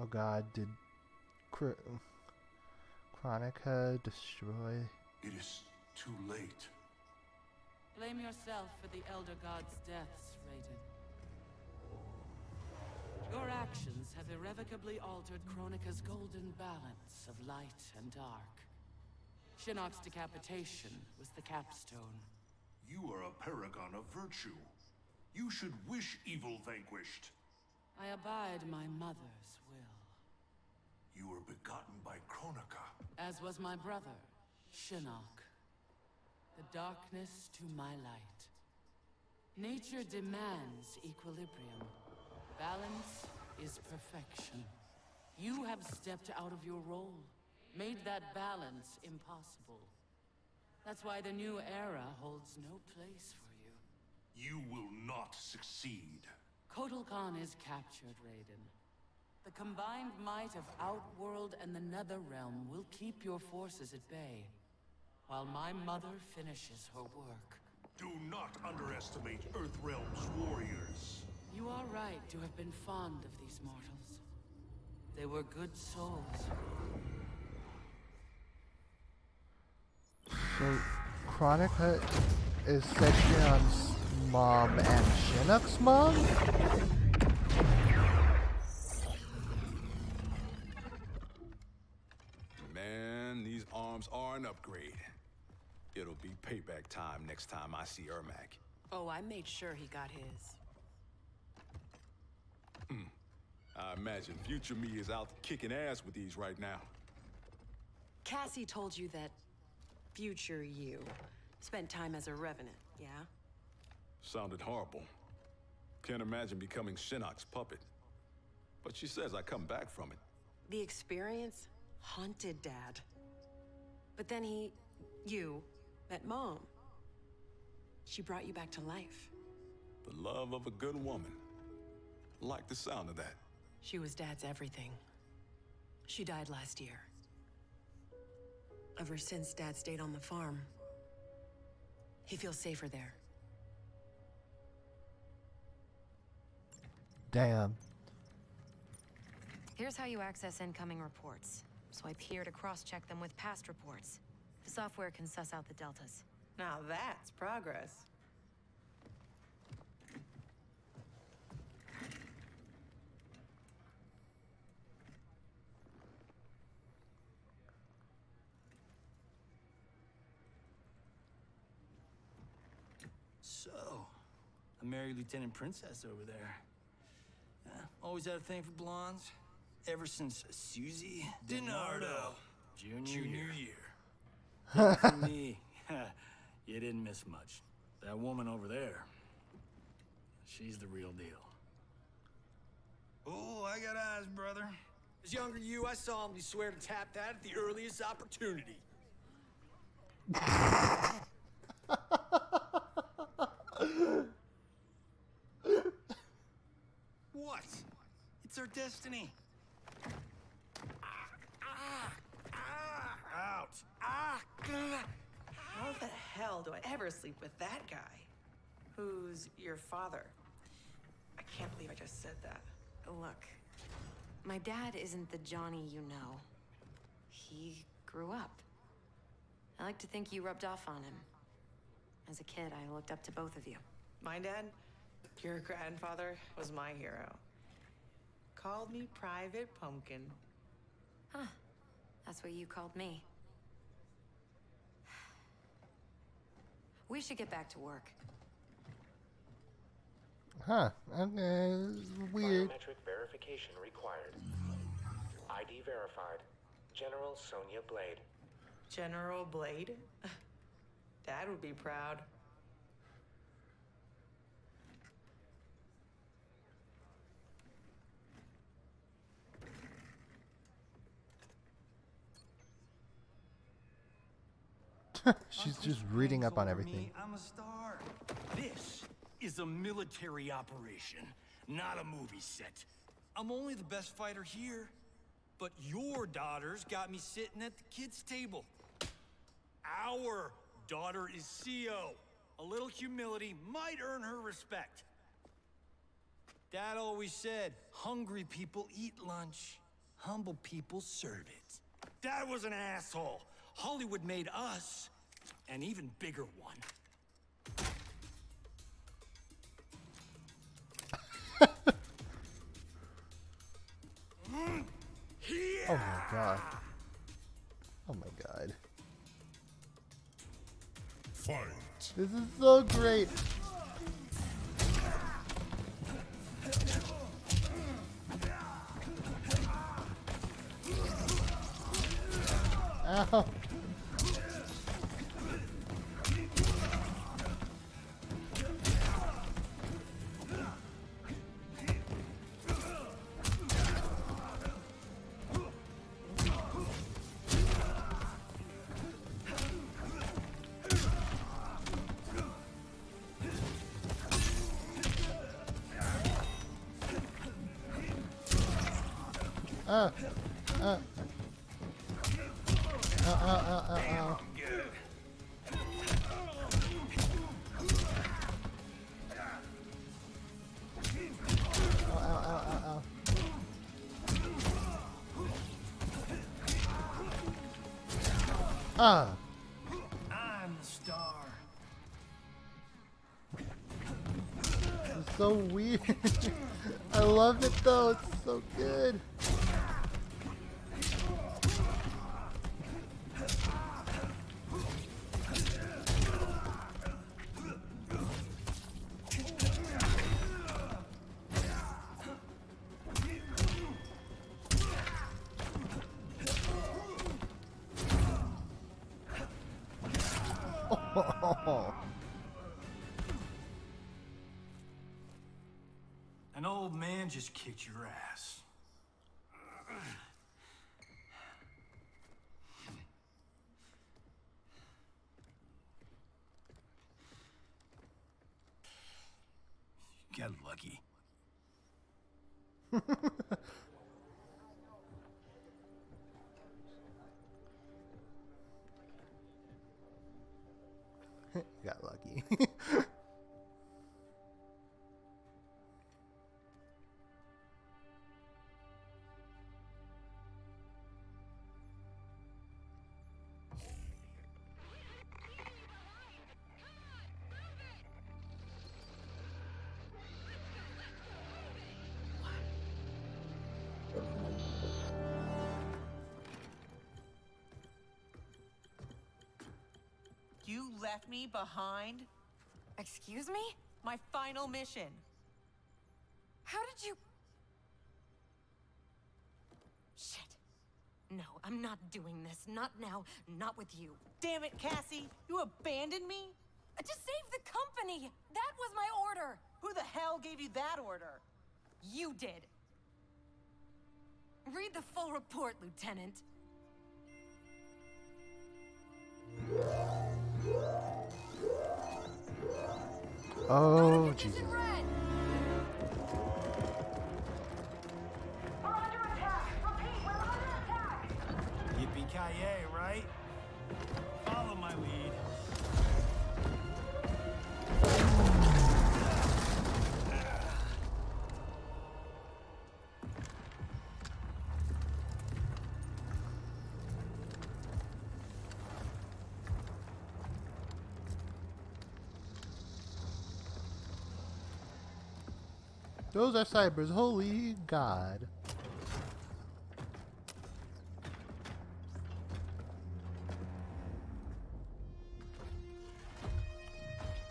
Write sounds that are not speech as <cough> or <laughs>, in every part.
Oh god, did Chr Kronika destroy? It is too late. Blame yourself for the Elder God's deaths, Raiden. Your actions have irrevocably altered Kronika's golden balance of light and dark. Shinnok's decapitation was the capstone. You are a paragon of virtue. You should wish evil vanquished. I abide my mother's will. You were begotten by Kronika. As was my brother, Shinnok. The darkness to my light. Nature demands equilibrium. Balance is perfection. You have stepped out of your role, made that balance impossible. That's why the new era holds no place for you. You will not succeed. Kotal Khan is captured, Raiden. The combined might of Outworld and the Netherrealm will keep your forces at bay, while my mother finishes her work. Do not underestimate Earthrealm's warriors. You are right to have been fond of these mortals. They were good souls. So, Kronika is Cetrion's mom and Shinnok's mom? Man, these arms are an upgrade. It'll be payback time next time I see Ermac. Oh, I made sure he got his. Hmm. I imagine future me is out kicking ass with these right now. Cassie told you that future you spent time as a revenant, yeah? Sounded horrible. Can't imagine becoming Shinnok's puppet. But she says I come back from it. The experience haunted Dad. But then he, you, met Mom. She brought you back to life. The love of a good woman. Like the sound of that. She was Dad's everything. She died last year. Ever since Dad stayed on the farm, he feels safer there. Damn. Here's how you access incoming reports. Swipe here to cross-check them with past reports. The software can suss out the deltas. Now that's progress. So, a married Lieutenant Princess over there. Always had a thing for blondes. Ever since Susie DiNardo, junior, junior year. For me, <laughs> you didn't miss much. That woman over there, she's the real deal. Oh, I got eyes, brother. As younger you, I saw him. solemnly swear to tap that at the earliest opportunity. <laughs> what? It's our destiny. Out. How the hell do I ever sleep with that guy? Who's your father? I can't believe I just said that. Look, my dad isn't the Johnny you know. He grew up. I like to think you rubbed off on him. As a kid, I looked up to both of you. My dad, your grandfather, was my hero. Called me Private Pumpkin. Huh. That's what you called me. We should get back to work. Huh. Okay. Weird. Biometric verification required. ID verified. General Sonya Blade. General Blade? <laughs> Dad would be proud. <laughs> She's just reading up on everything. I'm a star. This is a military operation, not a movie set. I'm only the best fighter here, but your daughters got me sitting at the kids' table. Our daughter is CO. A little humility might earn her respect. Dad always said, hungry people eat lunch. Humble people serve it. Dad was an asshole. Hollywood made us an even bigger one. <laughs> Oh my god. Oh my god. Fight. This is so great. Ow. Uh, uh. Uh, uh, uh, uh, uh. Ah, I'm the star. it's so weird. I love it though, it's man just kicked your ass. You got lucky. <laughs> got lucky. <laughs> left me behind? Excuse me? My final mission. How did you. Shit. No, I'm not doing this. Not now. Not with you. Damn it, Cassie! You abandoned me? Uh, To save the company! That was my order! Who the hell gave you that order? You did. Read the full report, Lieutenant. Oh, Jesus. Those are cybers. Holy God.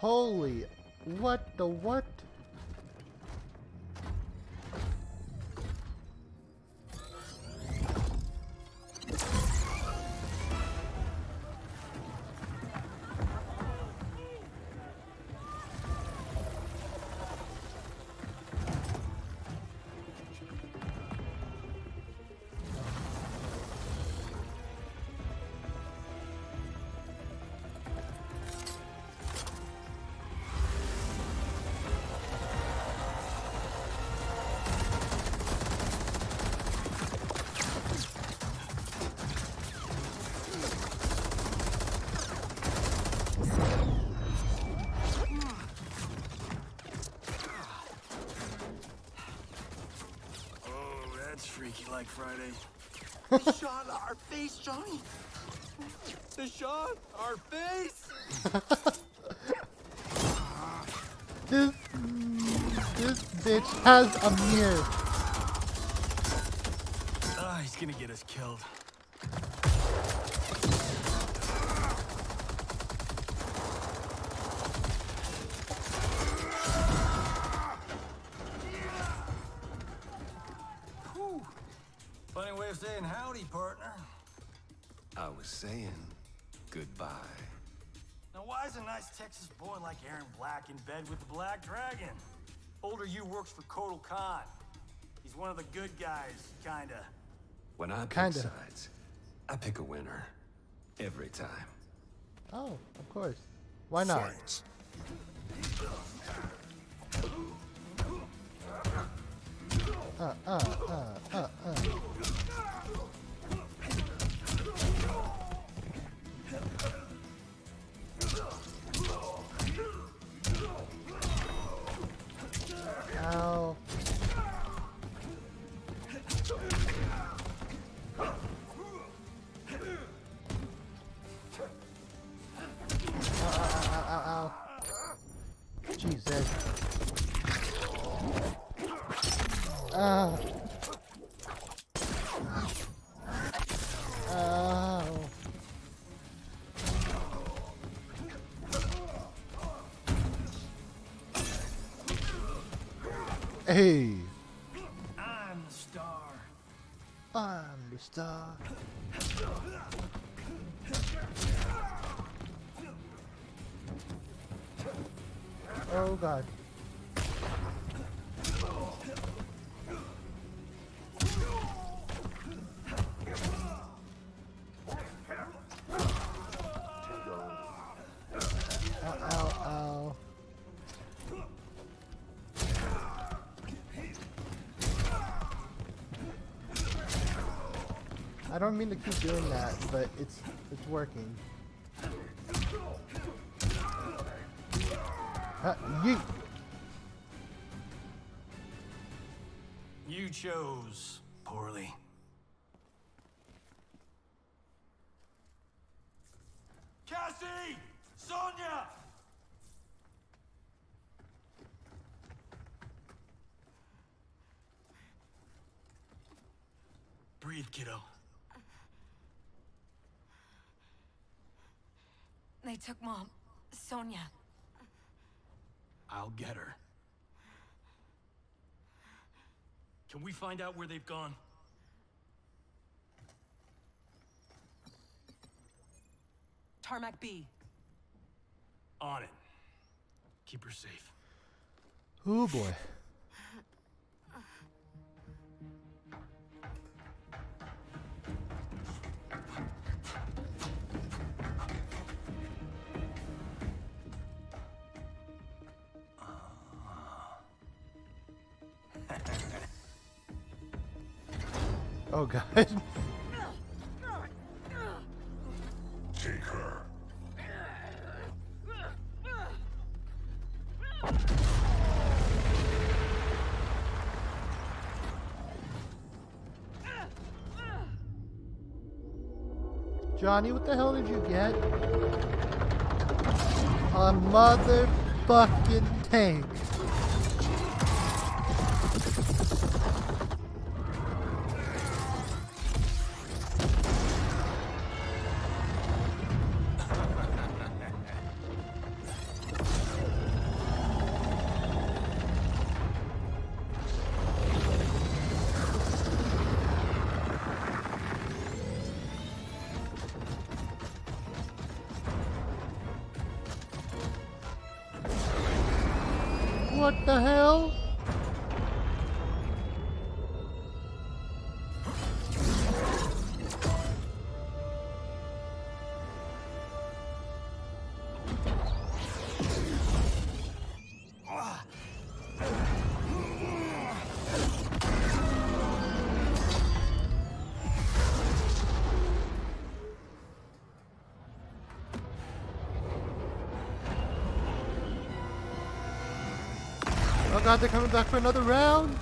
Holy. What the what? Like Friday. <laughs> They shot our face, Johnny. They shot our face. This this bitch has a mirror. Ah, he's gonna get us killed. Howdy, partner. I was saying goodbye. Now, why is a nice Texas boy like Erron Black in bed with the Black Dragon? Older you works for Kotal Khan. He's one of the good guys, kinda. When I pick Kinda. sides, I pick a winner. Every time. Oh, of course. Why not? Fight. Uh, uh, uh, uh, Hey, I'm the star. I'm the star. Oh god. Don't mean to keep doing that, but it's it's working. Uh, yeet. You chose poorly. Cassie! Sonya! Breathe, kiddo. They took Mom. Sonya. I'll get her. Can we find out where they've gone? Tarmac B. On it. Keep her safe. Oh boy. Oh <laughs> god. Take her. Johnny, what the hell did you get? A motherfucking tank. God, they're coming back for another round.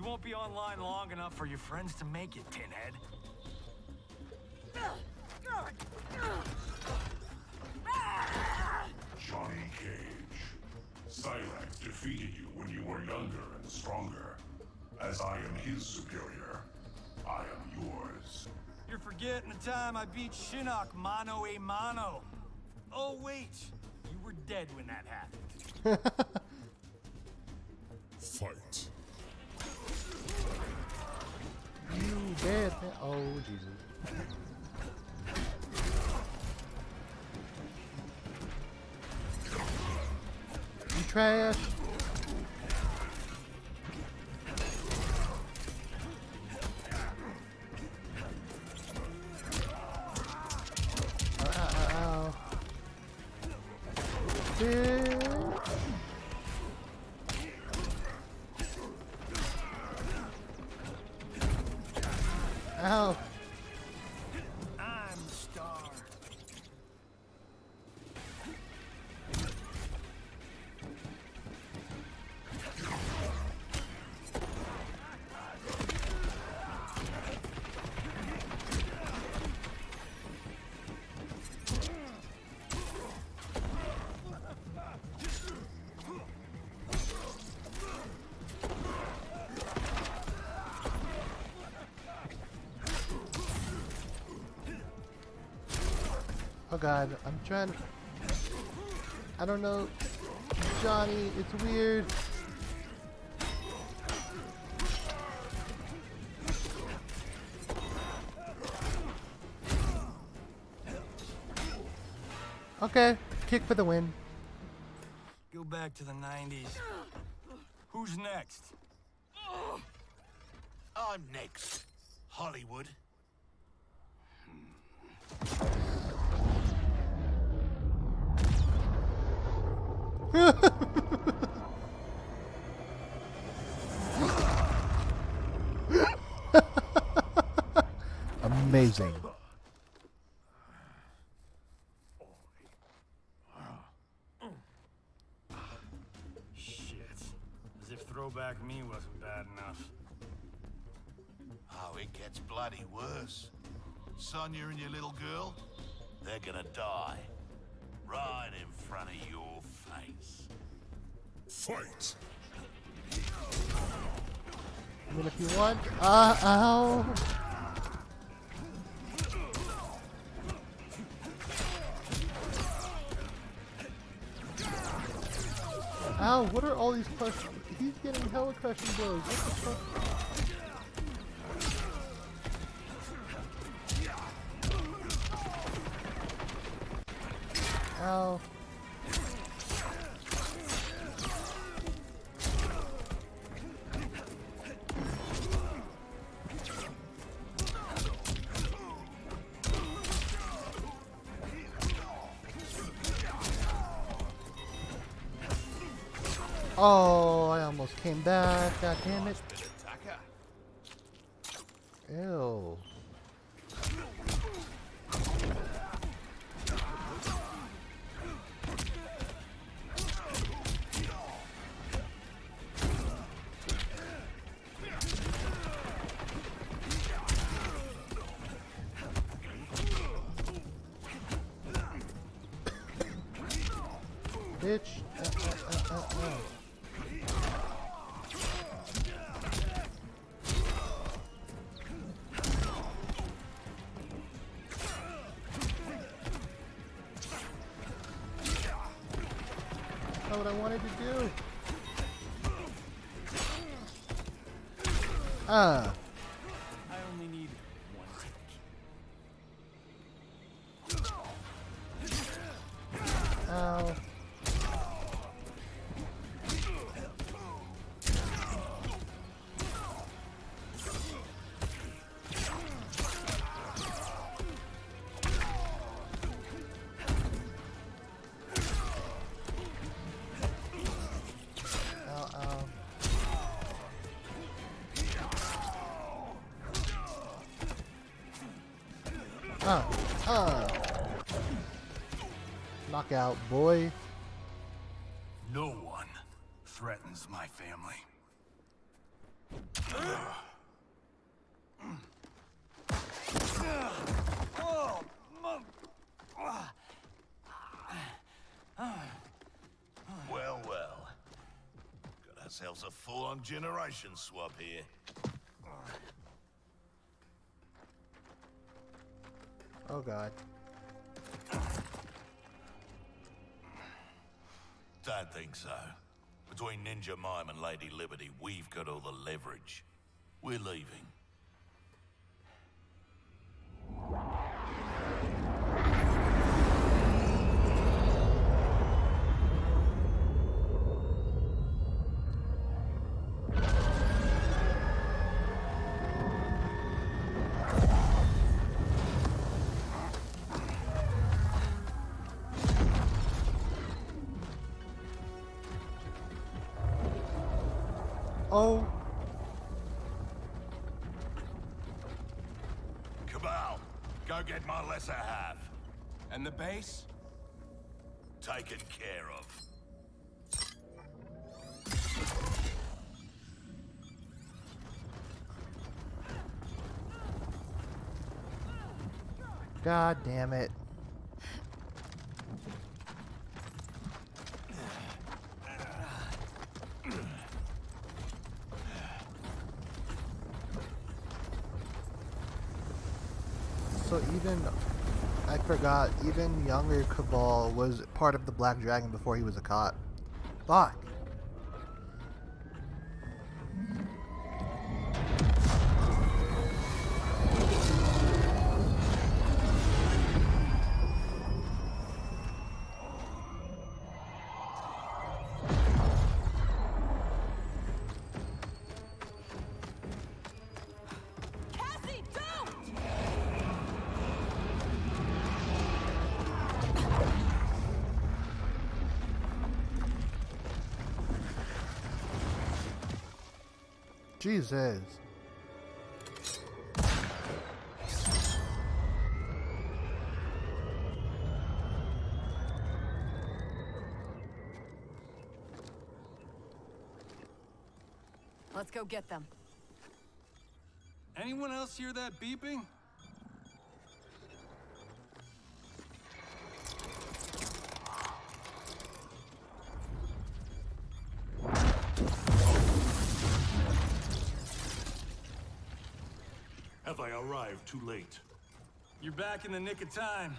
You won't be online long enough for your friends to make it, Tinhead. Johnny Cage. Cyrax defeated you when you were younger and stronger. As I am his superior, I am yours. You're forgetting the time I beat Shinnok mano a mano. Oh, wait. You were dead when that happened. <laughs> dead. Oh, Jesus. You trash. Ow, ow, ow, god, I'm trying to... I don't know. Johnny, it's weird. Okay, kick for the win. Go back to the 90s. Who's next? I'm next. Hollywood. <laughs> Amazing. Shit. As if throwback me wasn't bad enough. Oh, it gets bloody worse. Sonya and your little girl, they're gonna die. Right in front of your face. Fight! I mean, if you want... Uh, ow. Ow, what are all these crushing... He's getting hella crushing blows. What the fuck? Oh, Bitch. Uh, uh, uh. What I wanted to do. Ah. I only need one. Ow, Knockout, boy. No one threatens my family. Well, well. Got ourselves a full-on generation swap here. Oh god. Don't think so. Between Ninja Mime and Lady Liberty, we've got all the leverage. We're leaving. Oh, Kabal, go get my lesser half. And the base? Taken care of. god damn it. So even I forgot, even younger Kabal was part of the Black Dragon before he was a cop. Fuck. Jesus. Let's go get them. Anyone else hear that beeping? Arrived too late? You're back in the nick of time.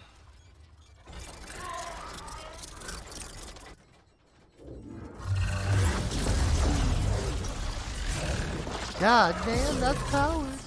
God damn, that's power.